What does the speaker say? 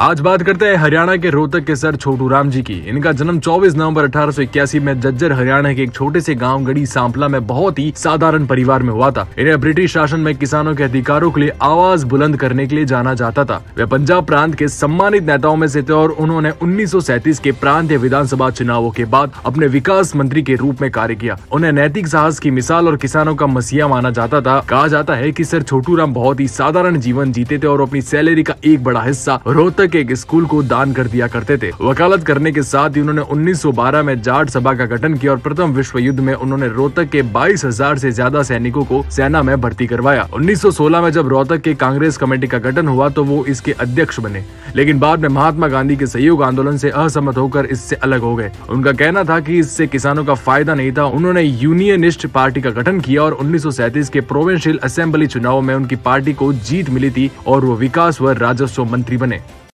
आज बात करते हैं हरियाणा के रोहतक के सर छोटू राम जी की। इनका जन्म 24 नवंबर अठारह सौ इक्यासी में जज्जर हरियाणा के एक छोटे से गाँव गढ़ी सांपला में बहुत ही साधारण परिवार में हुआ था। इन्हें ब्रिटिश शासन में किसानों के अधिकारों के लिए आवाज़ बुलंद करने के लिए जाना जाता था। वे पंजाब प्रांत के सम्मानित नेताओं में से थे और उन्होंने उन्नीस सौ सैंतीस के प्रांतीय विधानसभा चुनावों के बाद अपने विकास मंत्री के रूप में कार्य किया। उन्हें नैतिक साहस की मिसाल और किसानों का मसीहा माना जाता था। कहा जाता है की सर छोटू राम बहुत ही साधारण जीवन जीते थे और अपनी सैलरी का एक बड़ा हिस्सा रोहतक के एक स्कूल को दान कर दिया करते थे। वकालत करने के साथ ही उन्होंने 1912 में जाट सभा का गठन किया और प्रथम विश्व युद्ध में उन्होंने रोहतक के बाईस हज़ार ऐसी ज़्यादा सैनिकों को सेना में भर्ती करवाया। 1916 में जब रोहतक के कांग्रेस कमेटी का गठन हुआ तो वो इसके अध्यक्ष बने। लेकिन बाद में महात्मा गांधी के सहयोग आंदोलन से असहमत होकर इससे अलग हो गए। उनका कहना था कि इससे किसानों का फ़ायदा नहीं था। उन्होंने यूनियनिस्ट पार्टी का गठन किया और उन्नीस के प्रोविंशियल असेंबली चुनाव में उनकी पार्टी को जीत मिली थी और वो विकास व राजस्व मंत्री बने।